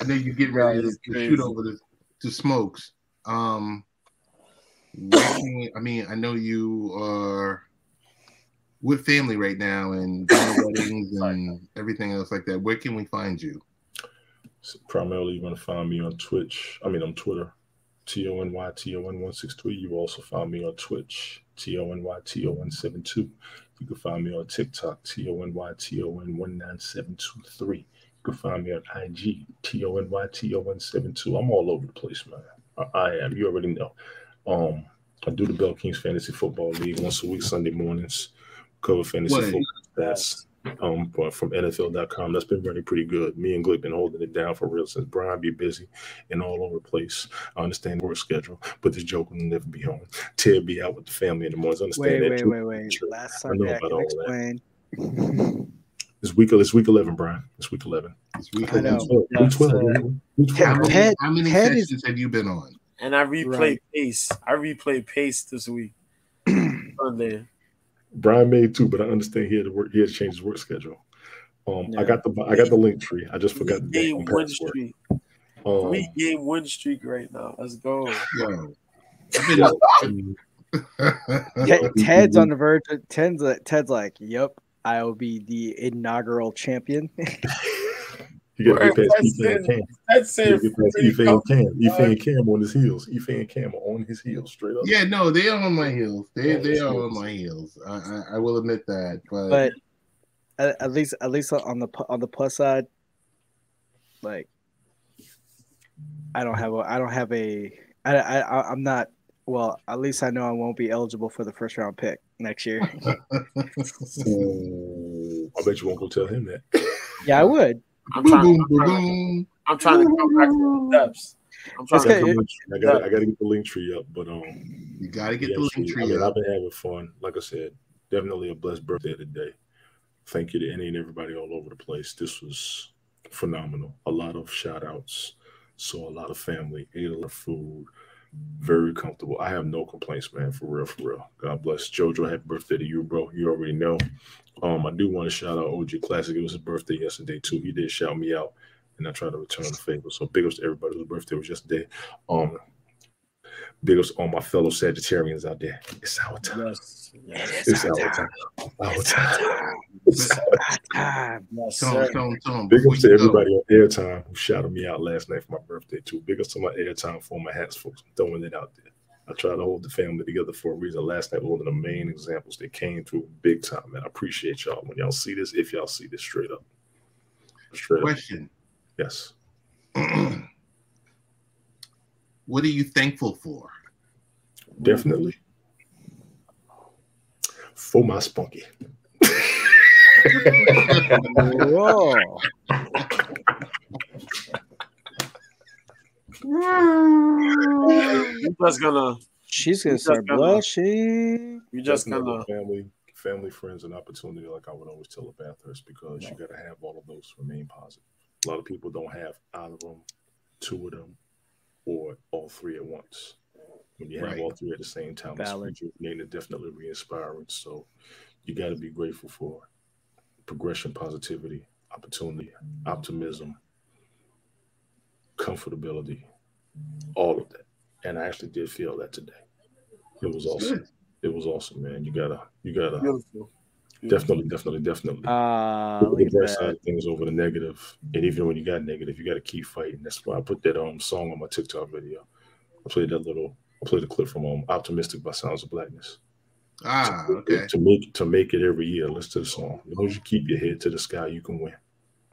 I know you get ready to, to shoot over the to smokes. Um, can I mean, I know you are with family right now and weddings and everything else like that. Where can we find you? So primarily, you're going to find me on Twitch. I mean, on Twitter, T O N Y T O N one six three. You also find me on Twitch, T O N Y T O N seven two. You can find me on TikTok, T O N Y T O N one nine seven two three. You can find me on IG, T O N Y T O N seven two. I'm all over the place, man. I, I am. You already know. Um, I do the Bell Kings Fantasy Football League once a week, Sunday mornings. Cover fantasy What? football stats um but from NFL.com. That's been running pretty good. Me and Glick been holding it down for real since Brian be busy and all over the place. I understand the work schedule, but this joke will never be home. Ted be out with the family in the mornings. I understand Wait, that. wait, too. wait, wait. True. Last I know Sunday I about can all that. explain. It's week it's week eleven, Brian. It's week eleven. This week I know. Week 12. Week 12. Week 12. How many, Ted- how many Ted is- have you been on? And I replayed Right. Pace. I replayed Pace this week. Sunday. Brian made too, but I understand he had to work. He had to change his work schedule. Um, I got the I got the link tree. I just forgot the Three damn game win streak. Um, Three game win streak right now. Let's go. Yo, I've been, Ted, Ted's on the verge. Of, Ted's, Ted's like, "Yep, I'll be the inaugural champion." you got to get past that's Ife and it. Cam. That's You gotta it. get past Ife Cam. Ife and Cam on his heels. Ife and Cam on his heels straight up. yeah, no, they are on my heels. They Yeah, they are good. on my heels. I, I, I will admit that, but, but at, at least, at least on the on the plus side, like, I don't have a, I don't have a, I, I, I- I'm not. Well, at least I know I won't be eligible for the first round pick next year. Ooh, I bet you won't go tell him that. yeah, I would. I'm boom, trying, boom, I'm, trying, boom. I'm trying to come back to the steps. I'm trying It's to okay. I come got, I got, I got to get the link tree up, but um, You got to get yeah, the link see, I tree mean, up. I've been having fun. Like I said, definitely a blessed birthday today. Thank you to any and everybody all over the place. This was phenomenal. A lot of shout outs. Saw a lot of family, ate a lot of food. Very comfortable. I have no complaints, man. For real, for real. God bless. Jojo, happy birthday to you, bro. You already know. Um, I do want to shout out OG Classic. It was his birthday yesterday too. He did shout me out, and I try to return the favor. So big ups to everybody whose birthday was yesterday. Um, big ups to all my fellow Sagittarians out there. It's our time. Yes. Yes. It's our time. Our time. It's our Time. Yes, Tone, sir. tone, tone. Big Before ups to you go, everybody on airtime who shouted me out last night for my birthday too. Big ups to my airtime for my hats folks. I'm throwing it out there. I try to hold the family together for a reason. Last night was one of the main examples that came through big time, man. I appreciate y'all when y'all see this. If y'all see this straight up, straight up, question. yes. what are you thankful for? Definitely. For my spunky. Whoa. You just gonna She's gonna Just start gonna- blushing. you just Definitely gonna family, family, friends, and opportunity, like I would always tell the Bathurst, because you got to have all of those remain positive. A lot of people don't have either of them, two of them, or all three at once. When you have Right. all three at the same time, Valid. it's rejuvenating and definitely re-inspiring. So you got to be grateful for progression, positivity, opportunity, optimism, comfortability, all of that. And I actually did feel that today. It was awesome. Good. It was awesome, man. You gotta, you gotta beautiful. definitely, definitely, definitely. Look look at at the bright side of things over the. And even when you got negative, you got to keep fighting. That's why I put that um song on my TikTok video. I played that little, I played a clip from um "Optimistic" by Sounds of Blackness. Ah, okay. To make to make it every year, listen to the song. As long as you keep your head to the sky, you can win.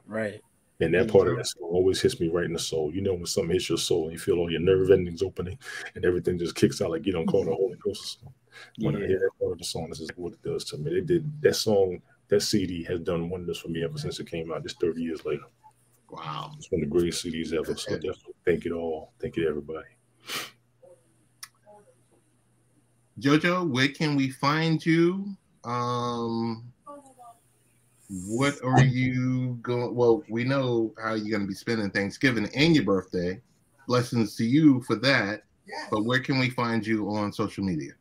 Right. And that part of that song always hits me right in the soul. You know, when something hits your soul and you feel all your nerve endings opening and everything just kicks out like you don't call the Holy Ghost. When yeah. I hear that part of the song, this is what it does to me. They did that song, that CD has done wonders for me ever since it came out, just 30 years later. Wow. It's one of the greatest CDs ever. So definitely thank it all. Thank you to everybody. Jojo, where can we find you? Um, what are you going? Well, we know how you're going to be spending Thanksgiving and your birthday. Blessings to you for that. But where can we find you on social media?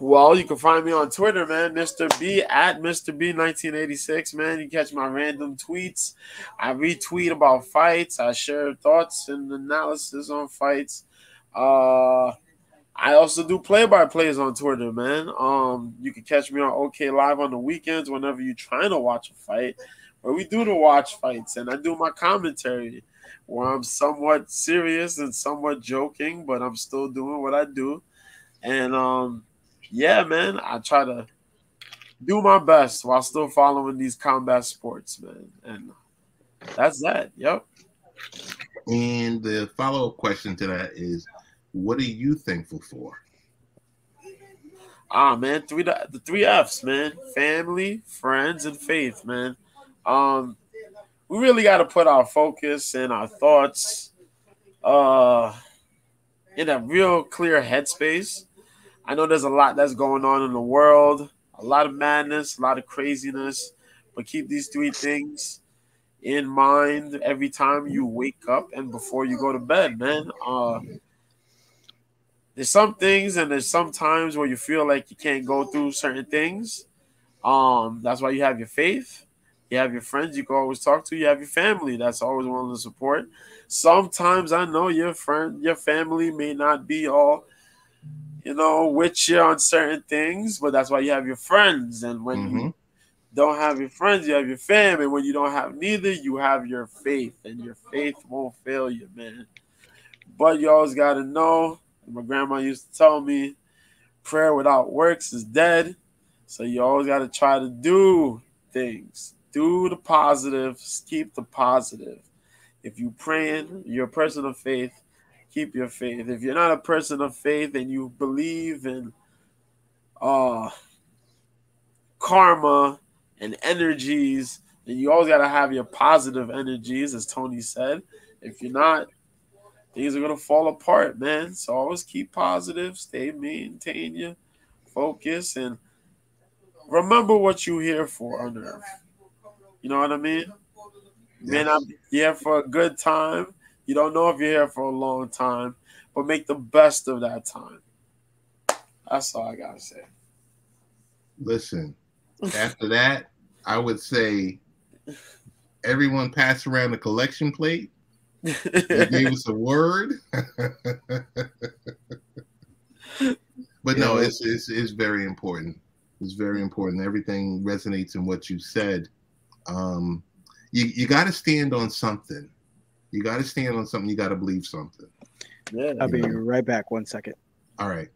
Well, you can find me on Twitter, man, Mr. B at Mr. B 1986, man. You catch my random tweets. I retweet about fights. I share thoughts and analysis on fights. Uh I also do play by plays on Twitter, man. Um, you can catch me on OK Live on the weekends whenever you're trying to watch a fight, where we do the watch fights, and I do my commentary, where I'm somewhat serious and somewhat joking, but I'm still doing what I do. And um, yeah, man, I try to do my best while still following these combat sports, man. And that's that. Yep. And the follow up question to that is what are you thankful for? Ah, man, three the, three F's, man: family, friends, and faith, man. Um, we really got to put our focus and our thoughts, uh, in a real clear headspace. I know there's a lot that's going on in the world, a lot of madness, a lot of craziness, but keep these three things in mind every time you wake up and before you go to bed, man. Uh, there's some things and there's some times where you feel like you can't go through certain things. Um, that's why you have your faith, you have your friends you can always talk to, you have your family that's always willing to support. Sometimes I know your friend, your family may not be all, you know, with you on certain things, but that's why you have your friends. And when mm-hmm. you don't have your friends, you have your family. When you don't have neither, you have your faith, and your faith won't fail you, man. But you always got to know my grandma used to tell me prayer without works is dead. So you always got to try to do things. Do the positive, keep the positive. If you're praying, you're a person of faith, keep your faith. If you're not a person of faith and you believe in uh karma and energies, then you always got to have your positive energies, as Tony said. If you're not, things are gonna fall apart, man. So always keep positive, stay maintain your focus, and remember what you're here for on earth. You know what I mean? Man, I'm here for a good time. You don't know if you're here for a long time, but make the best of that time. That's all I gotta say. Listen, after that, I would say everyone pass around the collection plate he gave us a word. but no, it's, it's it's very important. It's very important. Everything resonates in what you said. Um, you you got to stand on something. You got to stand on something. You got to believe something. Yeah, I'll be know? right back. One second. All right.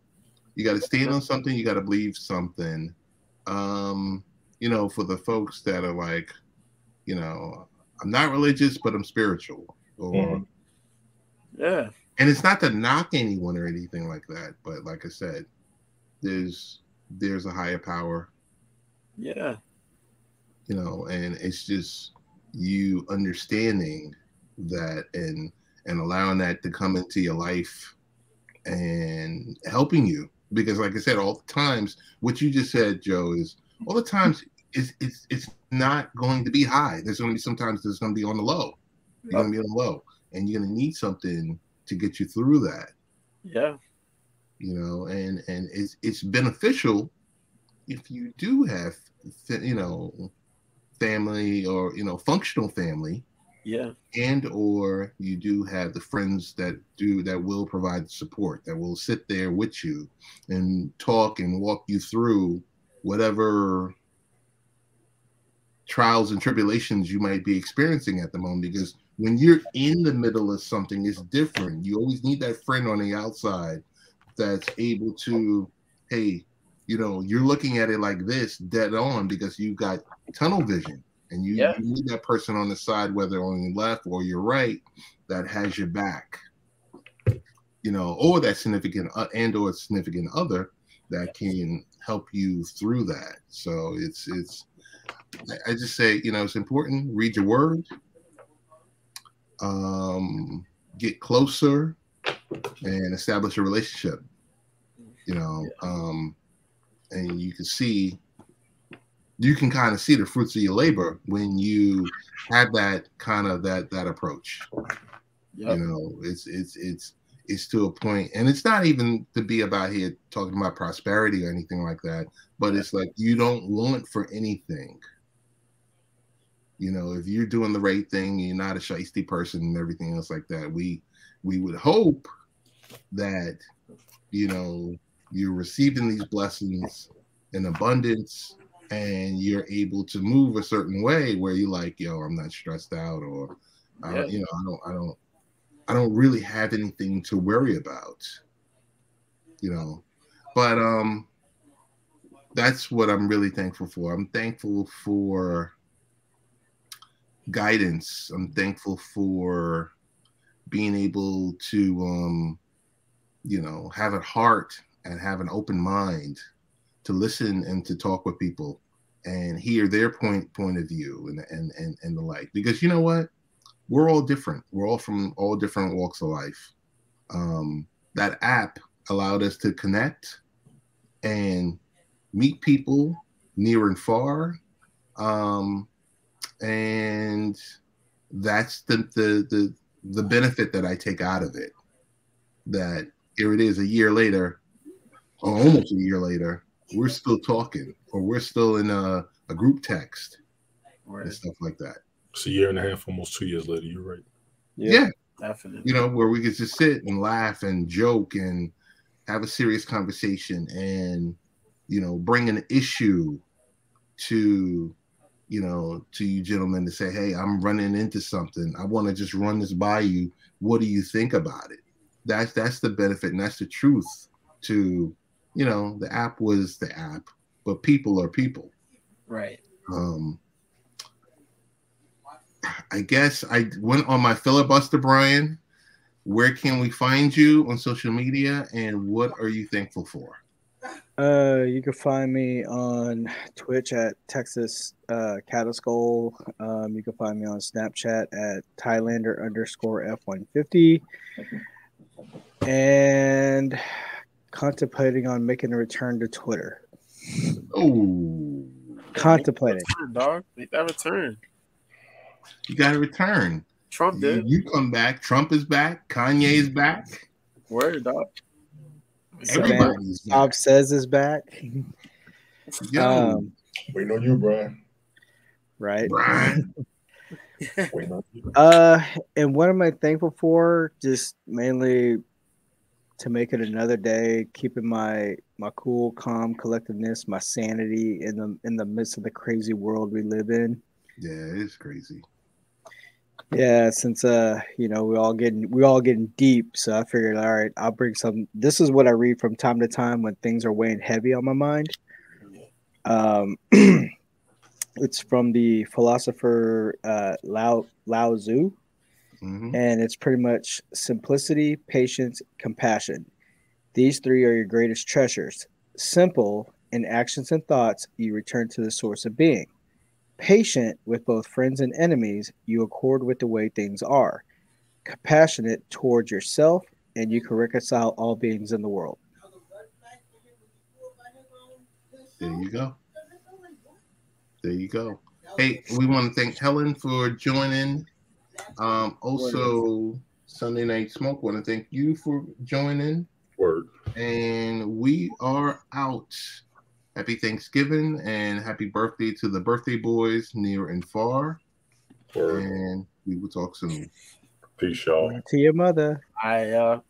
You got to stand on something. You got to believe something. Um, you know, for the folks that are like, you know, I'm not religious, but I'm spiritual or mm-hmm. yeah. And it's not to knock anyone or anything like that, but like I said, there's there's a higher power. Yeah. You know, and it's just you understanding that and and allowing that to come into your life and helping you because like i said all the times what you just said joe is all the times it's it's it's not going to be high there's going to be sometimes there's going to be on the low you're gonna be on low, and you're gonna need something to get you through that. Yeah. You know, and and it's it's beneficial if you do have you know family or you know functional family yeah and or you do have the friends that do that will provide support that will sit there with you and talk and walk you through whatever trials and tribulations you might be experiencing at the moment because when you're in the middle of something, it's different. You always need that friend on the outside that's able to, hey, you know, you're looking at it like this dead on because you've got tunnel vision. and you, Yeah. you need that person on the side, whether on your left or your right, that has your back. You know, or that significant uh, and or significant other that can help you through that. So it's it's. I- I just say, you know, it's important. Read your word. Um, get closer and establish a relationship. You know, um, and you can see you can kind of see the fruits of your labor when you have that kind of that that approach Yep. you know it's it's it's it's to a point and it's not even to be about here talking about prosperity or anything like that but it's like you don't want for anything you know if you're doing the right thing you're not a shisty person and everything else like that we we would hope that you know you're receiving these blessings in abundance and you're able to move a certain way where you're like yo i'm not stressed out or Yeah. you know i don't i don't i don't really have anything to worry about you know but um that's what i'm really thankful for i'm thankful for guidance. I'm thankful for being able to um you know have a heart and have an open mind to listen and to talk with people and hear their point point of view and and and, and the like. Because you know what? We're all different. We're all from all different walks of life. Um that app allowed us to connect and meet people near and far. Um and that's the the the, the benefit that i take out of it that here it is a year later or almost a year later we're still talking or we're still in a, a group text Right. and stuff like that It's a year and a half, almost two years later. You're right. yeah. Definitely. you know where we could just sit and laugh and joke and have a serious conversation and you know bring an issue to you know to you gentlemen to say hey i'm running into something i want to just run this by you what do you think about it that's that's the benefit and that's the truth to you know the app was the app but people are people Right. um I guess I went on my filibuster, Brian. Where can we find you on social media and what are you thankful for? Uh, you can find me on Twitch at Texas uh, Cattle Skull. Um, you can find me on Snapchat at Thailander underscore F150. And contemplating on making a return to Twitter. Oh, Contemplating. Return, dog. Make that return. you got to return. Trump You, did. you come back. Trump is back. Kanye's back. Word, dog. Everybody's Bob says is back. Yo, Um, Waiting on you, Brian. right. Brian. Waiting on you. Uh, and what am I thankful for? Just mainly to make it another day, keeping my my cool, calm, collectiveness, my sanity in the in the midst of the crazy world we live in. Yeah, it's crazy. Yeah, since uh, you know, we all getting we all getting deep, so I figured, all right, I'll bring some. This is what I read from time to time when things are weighing heavy on my mind. Um, it's from the philosopher uh, Lao Lao Tzu. Mhm. and it's pretty much simplicity, patience, compassion. These three are your greatest treasures. Simple in actions and thoughts, you return to the source of being. Patient with both friends and enemies, you accord with the way things are. Compassionate toward yourself, and you can reconcile all beings in the world. There you go. There you go. Hey, we want to thank Helen for joining. Um, also, Sunday Night Smoke want to thank you for joining. Word. And we are out. Happy Thanksgiving and happy birthday to the birthday boys near and far. Word. And we will talk soon. Peace, y'all. To your mother. I uh